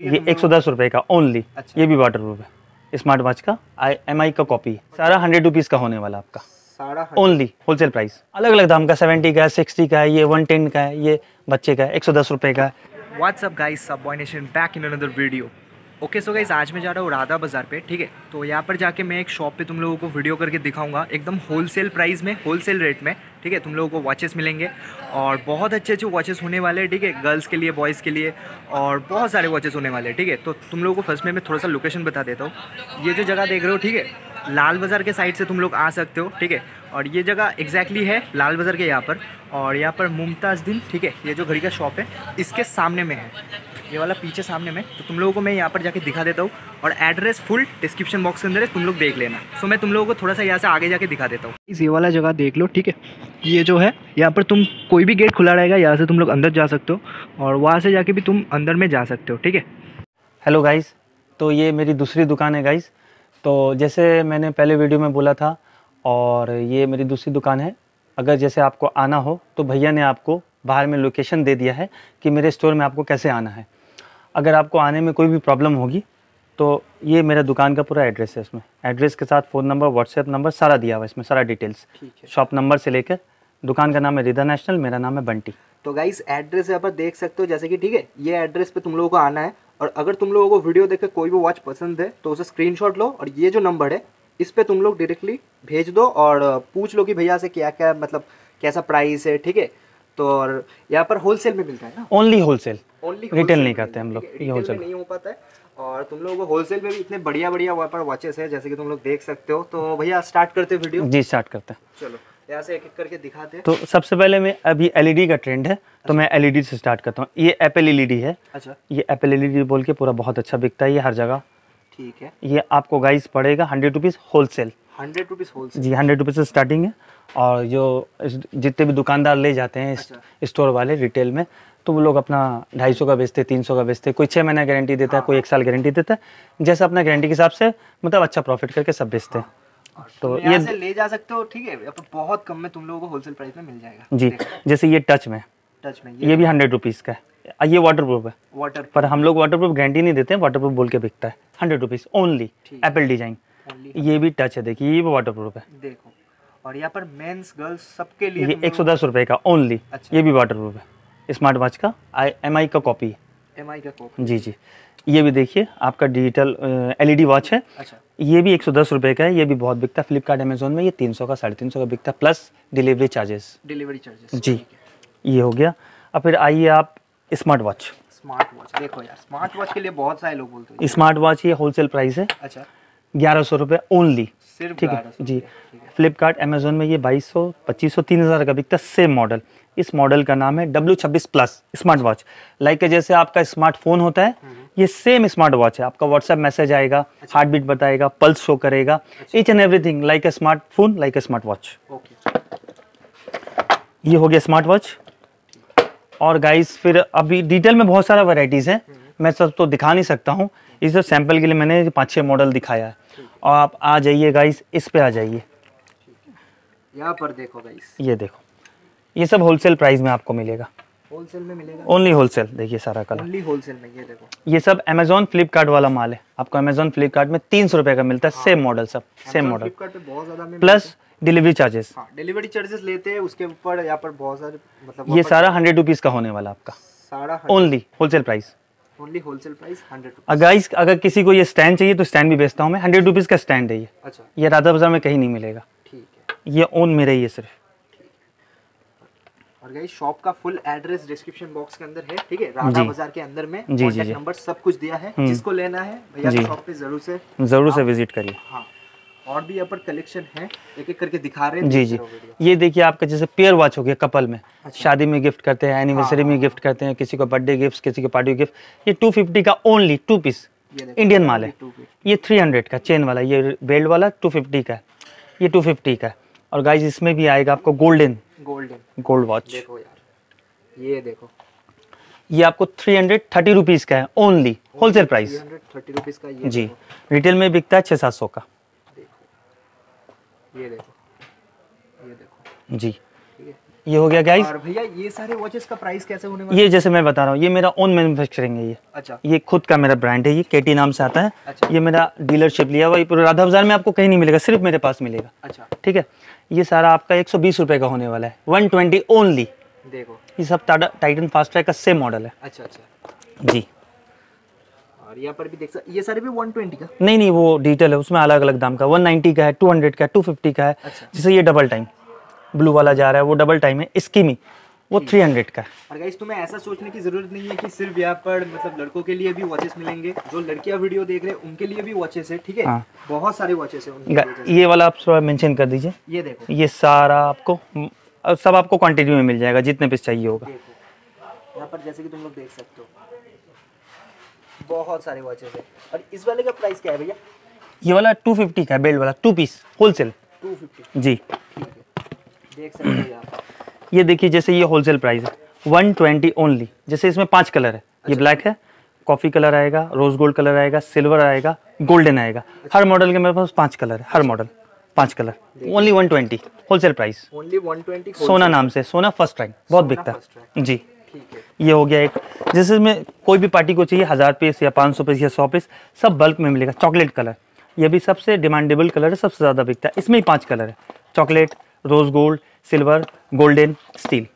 ये एक सौ दस रुपये का ओनली अच्छा। ये भी वाटर प्रूफ है। स्मार्ट वॉच का आई एम आई का कॉपी है सारा हंड्रेड रुपीज़ का होने वाला आपका। ओनली होलसेल प्राइस अलग अलग दाम का सेवेंटी का है सिक्सटी का है ये वन टेन का है ये बच्चे का है एक सौ दस रुपये का। है व्हाट्स गाइस सब nation back in another video okay so guys आज मैं जा रहा हूँ राधा बाज़ार पे ठीक है? तो यहाँ पर जाके मैं एक शॉप पे तुम लोगों को वीडियो करके दिखाऊँगा। एकदम होलसेल प्राइस में होलसेल रेट में। ठीक है, तुम लोगों को वॉचेस मिलेंगे। और बहुत अच्छे अच्छे वॉचेस होने वाले हैं, ठीक है गर्ल्स के लिए बॉयज़ के लिए, और बहुत सारे वॉचेस होने वाले हैं, ठीक है। तो तुम लोगों को फ़र्स्ट में मैं थोड़ा सा लोकेशन बता देता हूँ। ये जो जगह देख रहे हो, ठीक है, लाल बाज़ार के साइड से तुम लोग आ सकते हो, ठीक है। और ये जगह एग्जैक्टली है लाल बाज़ार के यहाँ पर। और यहाँ पर मुमताज़ दिन, ठीक है, ये जो घड़ी का शॉप है, इसके सामने में है। ये वाला पीछे सामने में तो तुम लोगों को मैं यहाँ पर जाके दिखा देता हूँ और एड्रेस फुल डिस्क्रिप्शन बॉक्स के अंदर है तुम लोग देख लेना। सो मैं तुम लोगों को थोड़ा सा यहाँ से आगे जाके दिखा देता हूँ। ये वाला जगह देख लो ठीक है? ये जो है यहाँ पर तुम कोई भी गेट खुला रहेगा यहाँ से तुम लोग अंदर जा सकते हो और वहाँ से जाके भी तुम अंदर में जा सकते हो ठीक है? हेलो गाइस तो ये मेरी दूसरी दुकान है गाइस तो जैसे मैंने पहले वीडियो में बोला था और ये मेरी दूसरी दुकान है अगर जैसे आपको आना हो तो भैया ने आपको बाहर में लोकेशन दे दिया है कि मेरे स्टोर में आपको कैसे आना है। अगर आपको आने में कोई भी प्रॉब्लम होगी तो ये मेरा दुकान का पूरा एड्रेस है इसमें। एड्रेस के साथ फ़ोन नंबर व्हाट्सएप नंबर सारा दिया हुआ है इसमें सारा डिटेल्स ठीक है। शॉप नंबर से लेकर दुकान का नाम है रिदा नेशनल मेरा नाम है बंटी। तो गाइस एड्रेस यहाँ पर देख सकते हो जैसे कि ठीक है ये एड्रेस पे तुम लोगों को आना है और अगर तुम लोगों को वीडियो देख के कोई भी वॉच पसंद है तो उसे स्क्रीनशॉट लो और ये जो नंबर है इस पे तुम लोग डायरेक्टली भेज दो और पूछ लो कि भैया से क्या क्या मतलब कैसा प्राइस है ठीक है? तो और यहाँ पर होलसेल में मिलता है ना? ओनली होलसेल ओनली Retail नहीं करते हम लोग, ये wholesale। नहीं हो पाता है। और तुम लोगों को होलसेल में भी इतने बढ़िया बढ़िया वहाँ पर वॉचेस है जैसे कि तुम लोग देख सकते हो। तो भैया स्टार्ट करते वीडियो जी स्टार्ट करते हैं। चलो यहाँ से एक एक करके दिखाते हैं। तो सबसे पहले मैं अभी एलईडी का ट्रेंड है तो मैं एलईडी से स्टार्ट करता हूँ। ये एप्पल एलईडी है। अच्छा। ये एप्पल एलईडी बोल के पूरा बहुत अच्छा बिकता है ये हर जगह। ठीक है। ये आपको गाइस पड़ेगा hundred rupees wholesale hundred rupees wholesale जी हंड्रेड रुपीज़ से स्टार्टिंग है। और जो जितने भी दुकानदार ले जाते हैं अच्छा। स्टोर वाले रिटेल में तो वो लोग अपना ढाई सौ का बेचते तीन सौ का बेचते कोई छः महीना गारंटी देता है। कोई एक साल गारंटी देता है जैसा अपना गारंटी के हिसाब से मतलब अच्छा प्रॉफिट करके सब बेचते हैं। तो तो ये से ले जा सकते हो ठीक है पर बहुत कम में तुम लोगों को होलसेल प्राइस में मिल जाएगा। जी जैसे ये टच में टच में ये भी हंड्रेड रुपीज़ का है। ये वाटर प्रूफ है। वाटर पर हम लोग वाटर प्रूफ गारंटी नहीं देते हैं वाटर प्रूफ बोल के बिकता है। हंड्रेड रुपीज़ ओनली है। एप्पल डिज़ाइन ये भी टच है देखिए ये भी वाटर प्रूफ है। देखो। और यहाँ पर मेंस गर्ल्स सबके लिए ये एक सौ दस रुपये का ओनली अच्छा। ये भी वाटर प्रूफ है। स्मार्ट वॉच का? आई एम आई का कॉपी है। एम आई का कोप जी जी। ये भी देखिए आपका डिजिटल एलईडी वॉच है। अच्छा। ये भी एक सौ दस रुपये का है ये भी बहुत बिकता है। फ्लिपकार्ट अमेजोन में ये तीन सौ का साढ़े तीन सौ का बिकता है plus delivery charges delivery charges जी। ये हो गया। अब फिर आइए आप स्मार्ट वॉच स्मार्ट वॉच देखो यार स्मार्ट वॉच के लिए बहुत सारे लोग बोलते हैं। स्मार्ट वॉच ये होलसेल प्राइस है। अच्छा। ग्यारह सौ रुपये ओनली सिर्फ़ ठीक है जी। फ्लिपकार्ट अमेजोन में ये बाईस सौ पच्चीस सौ तीन हज़ार का बिकता है सेम मॉडल इस मॉडल का नाम है डब्ल्यू छब्बीस प्लस स्मार्ट वॉच लाइक जैसे आपका स्मार्टफ़ोन होता है ये सेम स्मार्ट वॉच है। आपका व्हाट्सएप मैसेज आएगा हार्ट बीट बताएगा पल्स शो करेगा each and everything like a smartphone like a smart watch ये हो गया स्मार्ट वॉच और गाइस फिर अभी डिटेल में बहुत सारा वैरायटीज़ है। मैं सब तो दिखा नहीं सकता हूँ। इस सैंपल के लिए मैंने पाँच छः मॉडल दिखाया है। और आप आ जाइए गाइस इस पे आ जाइए। यहाँ पर देखो गाइस ये देखो। ये सब होलसेल प्राइस में आपको मिलेगा। होलसेल में मिलेगा? ओनली होलसेल देखिए सारा कलर ओनली होलसेल में ये देखो। ये सब अमेजोन फ्लिपकार्ट वाला माल है। आपको अमेजोन फ्लिपकार्ट में तीन सौ रुपये का मिलता है हाँ। सेम मॉडल सब सेम मॉडल बहुत ज़्यादा plus delivery charges delivery charges लेते हैं उसके ऊपर यहाँ पर बहुत सारे मतलब ये सारा हंड्रेड रुपीज़ का होने वाला आपका। सारा only wholesale price only wholesale price hundred अगर अगर किसी को ये स्टैंड चाहिए तो स्टैंड भी बेचता हूँ मैं। हंड्रेड रुपीज़ का स्टैंड है ये। अच्छा। ये राधा बाज़ार में कहीं नहीं मिलेगा। ठीक है। ये ओन मेरा ही है सिर्फ़। और गाइस शॉप का फुल एड्रेस डिस्क्रिप्शन बॉक्स के अंदर है ठीक है? राधा बाज़ार के अंदर में जी, जी, नंबर सब कुछ दिया है। हम्म। जिसको लेना है भैया शॉप पे ज़रूर से ज़रूर से विज़िट करिए। हाँ। और भी यहाँ पर कलेक्शन है एक एक करके दिखा रहे हैं जी जी। ये देखिए आपका जैसे पेयर वॉच हो गया कपल में। अच्छा। शादी में गिफ्ट करते हैं एनिवर्सरी में गिफ्ट करते हैं किसी को बर्थडे गिफ्ट किसी को पार्टी गिफ्ट ये टू फिफ्टी का ओनली टू पीस इंडियन माल है। ये थ्री हंड्रेड का चेन वाला ये बेल्ट वाला टू फिफ्टी का ये टू फिफ्टी का और गाइज़ इसमें भी आएगा आपको गोल्डन गोल्डन गोल्ड वॉच ये देखो। ये आपको थ्री हंड्रेड थर्टी रुपीज़ का है only wholesale price thirty rupees का ये जी। रिटेल में बिकता है छः सात सौ का। ये देखो ये देखो। जी। ये हो गया गाइस भैया ये सारे वॉचेस का प्राइस कैसे होने वाला ये जैसे मैं बता रहा हूँ ये मेरा ओन मैन्युफैक्चरिंग है ये। अच्छा। ये खुद का मेरा ब्रांड है ये केटी नाम से आता है। अच्छा। ये मेरा डीलरशिप लिया हुआ पूरे राधा बाज़ार में आपको कहीं नहीं मिलेगा सिर्फ़ मेरे पास मिलेगा। अच्छा। ठीक है? ये सारा आपका एक सौ का होने वाला है वन ओनली देखो। ये सब टाटा टाइटन फास्ट ट्रैक का सेम मॉडल है। अच्छा अच्छा। जी। और यहाँ पर भी देख सकते ये सारे भी 120 का? नहीं नहीं वो डिटेल है उसमें अलग अलग दाम का 190 का है 200 का है 250 का है अच्छा। जैसे ये डबल टाइम ब्लू वाला जा रहा है वो डबल टाइम है स्कीमी वो 300 का और गाइस तुम्हें ऐसा सोचने की ज़रूरत नहीं है कि सिर्फ़ यहाँ पर मतलब लड़कों के लिए भी वॉचेस मिलेंगे जो लड़कियाँ वीडियो देख रहे हैं उनके लिए भी वॉचेस है ठीक है? हाँ। बहुत सारे वॉचेस है ये वाला आप थोड़ा मेंशन कर दीजिए। ये देखो। ये सारा आपको सब आपको क्वांटिटी में मिल जाएगा जितने पीस चाहिए होगा। यहाँ पर जैसे कि तुम लोग देख सकते हो। बहुत सारे वॉचेस है। और इस वाले का प्राइस क्या है भैया? ये वाला 250 का बेल्ट वाला टू पीस होलसेल 250 जी। देख सकते हो पर। ये देखिए जैसे ये होलसेल प्राइस है 120 ओनली जैसे इसमें पाँच कलर है। अच्छा। ये ब्लैक है कॉफ़ी कलर आएगा रोज गोल्ड कलर आएगा सिल्वर आएगा गोल्डन आएगा। अच्छा। हर मॉडल के मेरे पास पाँच कलर है हर मॉडल पाँच colour only 120 wholesale price only 120 सोना नाम से सोना फ़र्स्ट रैंक बहुत बिकता। है जी। ये हो गया एक। जैसे इसमें कोई भी पार्टी को चाहिए हज़ार पीस या पाँच सौ पीस या सौ पीस सब बल्क में मिलेगा। Chocolate colour. ये भी सबसे डिमांडेबल कलर है सबसे ज़्यादा बिकता है। इसमें ही पाँच कलर है। Chocolate rose gold silver golden steel.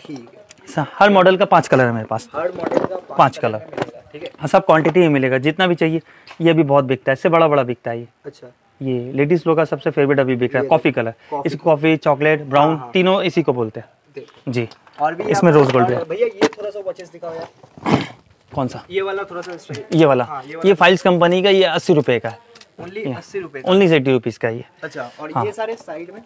ठीक है। हर मॉडल का पाँच कलर है मेरे पास। हर मॉडल का पाँच कलर ठीक है। हाँ सब क्वांटिटी में मिलेगा। जितना भी चाहिए ये भी बहुत बिकता है। इससे बड़ा बड़ा बिकता है ये। अच्छा। ये लेडीज़ लोग का सबसे फेवरेट अभी बिक रहा है। कॉफ़ी कलर इसको कॉफ़ी चॉकलेट ब्राउन हाँ। तीनों इसी को बोलते हैं। जी। और भी इसमें रोज है। भैया ये थोड़ा सा वॉचेस दिखाओ यार। कौन सा? ये वाला थोड़ा सा स्ट्रेट ये वाला। हाँ, ये वाला। ये फाइल्स कंपनी का ये अस्सी रुपए का है। ओनली अस्सी रुपए ओनली एटी रुपीज़ का ये। अच्छा और हाँ। ये सारे साइड में?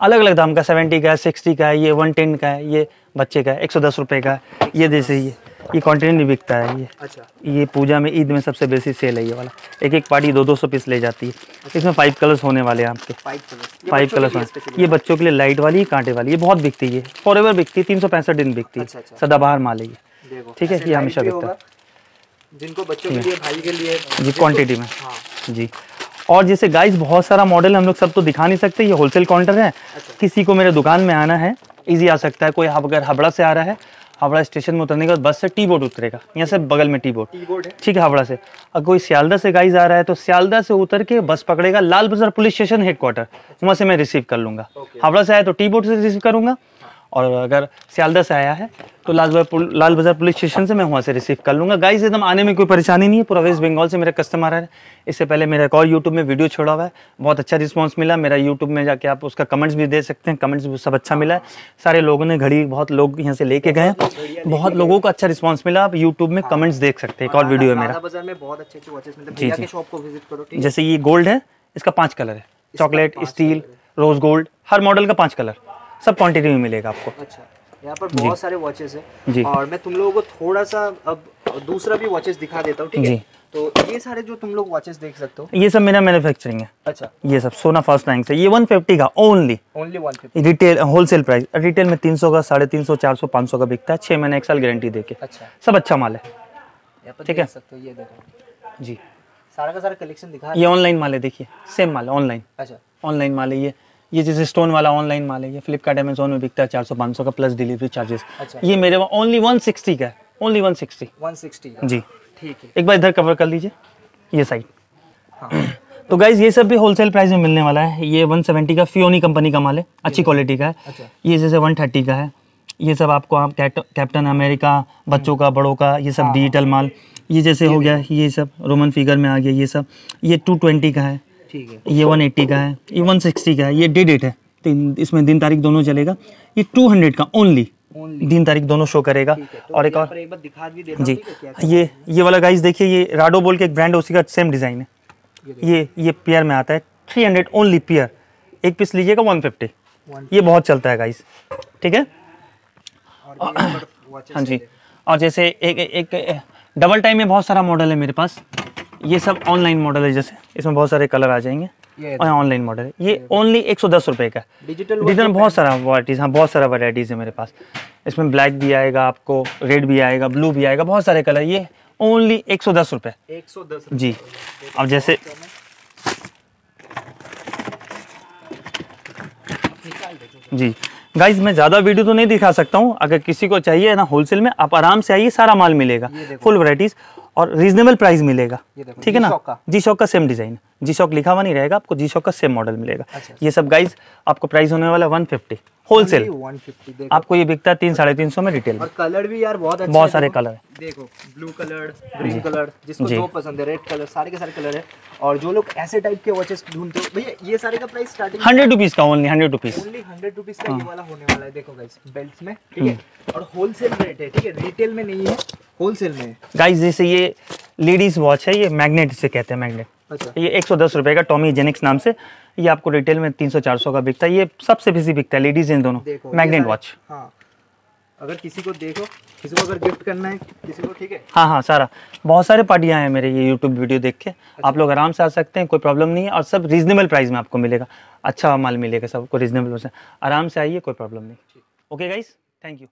अलग अलग दाम का सेवेंटी का है सिक्सटी का है ये वन टेन का है ये बच्चे का है एक सौ दस रुपये का है ये जैसे ये ये कॉन्टिन्यू बिकता है ये। अच्छा। ये पूजा में ईद में सबसे बेसी सेल है ये वाला। एक एक पार्टी दो दो सौ पीस ले जाती है। अच्छा। इसमें फाइव कलर्स होने वाले हैं आपके। फाइव कलर फाइव कलर्स होने। ये बच्चों के लिए लाइट वाली कांटे वाली। ये बहुत बिकती है फॉर एवर बिकती है तीन सौ पैंसठ दिन बिकती है। अच्छा, अच्छा। सदाबहार माल है ये। ठीक है, ये हमेशा बिकता है। जिनको बच्चों के लिए भाई के लिए जी क्वांटिटी में। हाँ। जी। और जैसे गाइस बहुत सारा मॉडल हम लोग सब तो दिखा नहीं सकते। ये होलसेल काउंटर है। अच्छा। किसी को मेरे दुकान में आना है इजी आ सकता है। कोई अगर हबड़ा से आ रहा है हावड़ा स्टेशन में उतरने के बाद बस से टी बोर्ड उतरेगा। यहाँ से बगल में टी बोर्ड ठीक है हावड़ा से। अगर कोई सियालदा से गाइज़ आ रहा है तो सियालदा से उतर के बस पकड़ेगा लाल बाज़ार पुलिस स्टेशन हेडक्वार्टर वहाँ से मैं रिसीव कर लूँगा। हावड़ा से आया तो टी बोर्ड से रिसीव करूँगा। और अगर सियालदा से आया है तो लाल बाज़ार लाल बाज़ार पुलिस स्टेशन से मैं वहाँ से रिसीव कर लूँगा। गाइज़ एकदम आने में कोई परेशानी नहीं है पूरा वेस्ट बंगाल से मेरा कस्टमर है। इससे पहले मेरा एक और यूट्यूब में वीडियो छोड़ा हुआ है। बहुत अच्छा रिस्पॉन्स मिला। मेरा यूट्यूब में जाके आप उसका कमेंट्स भी दे सकते हैं। कमेंट्स भी सब अच्छा मिला है। सारे लोगों ने घड़ी बहुत लोग यहाँ से लेके गए बहुत लोगों को अच्छा रिस्पॉन्स मिला। आप यूट्यूब में कमेंट्स देख सकते हैं। एक और वीडियो है मेरा। बाज़ार में बहुत वॉचेस जी, जी। शॉप को विज़िट करो जैसे ये गोल्ड है इसका पाँच कलर है। चॉकलेट स्टील रोज गोल्ड हर मॉडल का पाँच कलर सब क्वांटिटी में मिलेगा आपको। अच्छा यहाँ पर बहुत सारे वॉचेस जी। है और मैं तुम लोगों को थोड़ा सा अब दूसरा भी वॉचेस दिखा देता हूँ ठीक है? जी। तो ये सारे जो तुम लोग वॉचेस देख सकते हो। ये सब मेरा मैन्युफैक्चरिंग है। अच्छा। ये सब सोना फ़र्स्ट रैंक से। ये 150 का only only one fifty retail wholesale price retail में 300 का साढ़े तीन सौ चार सौ पाँच सौ का बिकता है। छह महीने एक साल गारंटी देके अच्छा। सब अच्छा माल है। ठीक है। ये देखो। जी। सारा का सारा कलेक्शन दिखा ये ऑनलाइन माल है देखिए। सेम माल है ऑनलाइन अच्छा। ऑनलाइन माल है ये। ये जैसे स्टोन वाला ऑनलाइन माल है ये फ्लिपकार्ट अमेजोन में बिकता है चार सौ पाँच सौ का प्लस डिलीवरी चार्जेस अच्छा। ये मेरे वहाँ ओनली वन सिक्सटी का है only one sixty one sixty जी। ठीक है। एक बार इधर कवर कर लीजिए ये साइड हाँ। तो गाइज़ ये सब भी होलसेल प्राइस में मिलने वाला है। ये 170 का फियोनी कंपनी का माल है अच्छी क्वालिटी का है। अच्छा। ये जैसे 130 का है। ये सब आपको आप कैप्टन अमेरिका बच्चों का बड़ों का ये सब डिजिटल माल। ये जैसे हो गया ये सब रोमन फिगर में आ गया ये सब। ये 220 का है। ठीक है। ये 180 का है ये 160 का है ये डे डेट है। तीन इसमें दिन तारीख दोनों चलेगा। ये 200 का ओनली दिन तारीख दोनों शो करेगा। तो और एक और एक बार दिखा भी जी। ये ये वाला गाइस देखिए ये राडो बोल के एक ब्रांड है उसी का सेम डिज़ाइन है। ये ये पेयर में आता है थ्री हंड्रेड ओनली पेयर एक पीस लीजिएगा वन फिफ्टी One- ये बहुत चलता है गाइस ठीक है? हाँ जी। और जैसे एक, एक डबल टाइम में बहुत सारा मॉडल है मेरे पास। ये सब ऑनलाइन मॉडल है जैसे। इसमें बहुत सारे कलर आ जाएँगे। और ऑनलाइन मॉडल है। ये ओनली एक सौ दस रुपये का डिजिटल डिजिटल बहुत सारा वराइटीज़ हाँ बहुत सारा वराइटीज़ है मेरे पास। इसमें ब्लैक भी आएगा आपको रेड भी आएगा ब्लू भी आएगा बहुत सारे कलर ये ओनली एक सौ दस रुपये एक सौ दस जी। अब जैसे जी। गाइज़ मैं ज़्यादा वीडियो तो नहीं दिखा सकता हूँ। अगर किसी को चाहिए ना होलसेल में आप आराम से आइए सारा माल मिलेगा। फुल वैरायटीज और रीजनेबल प्राइस मिलेगा। ठीक है ना। जी शॉक का सेम डिज़ाइन जी शॉक लिखा हुआ नहीं रहेगा आपको जी शॉक का सेम मॉडल मिलेगा। अच्छा। ये सब गाइज़ आपको प्राइस होने वाला वन फिफ्टी होलसेल आपको ये बिकता है तीन साढ़े तीन सौ में रिटेल और कलर भी यार बहुत अच्छे बहुत सारे कलर है। देखो ब्लू कलर ग्रीन कलर जिसको जो। पसंद है रेड कलर सारे के सारे कलर है। और जो लोग ऐसे टाइप के वॉचेस ढूंढते हो भैया ये सारे का प्राइस स्टार्टिंग हंड्रेड रुपीज़ का only hundred rupees only hundred rupees हाँ। का ये वाला होने वाला है देखो गाइस बेल्ट में ठीक है? और होलसेल रेट है ठीक है? रिटेल में नहीं है। होलसेल में? गाइस जैसे ये लेडीज़ वॉच है ये मैग्नेट से कहते हैं मैग्नेट अच्छा। ये एक सौ दस रुपये का टॉमी जेनिक्स नाम से ये आपको रिटेल में तीन सौ चार सौ का बिकता है ये सबसे बेसी बिकता है लेडीज़ इन दोनों मैग्नेट वॉच हाँ। अगर किसी को देखो किसी को अगर गिफ्ट करना है किसी को ठीक है? हाँ हाँ सारा। बहुत सारे पार्टियाँ हैं मेरे ये यूट्यूब वीडियो देख के। आप लोग आराम से आ सकते हैं कोई प्रॉब्लम नहीं है और सब रीजनेबल प्राइस में आपको मिलेगा। अच्छा माल मिलेगा सबको रीजनेबल आराम से आइए कोई प्रॉब्लम नहीं। Okay guys thank you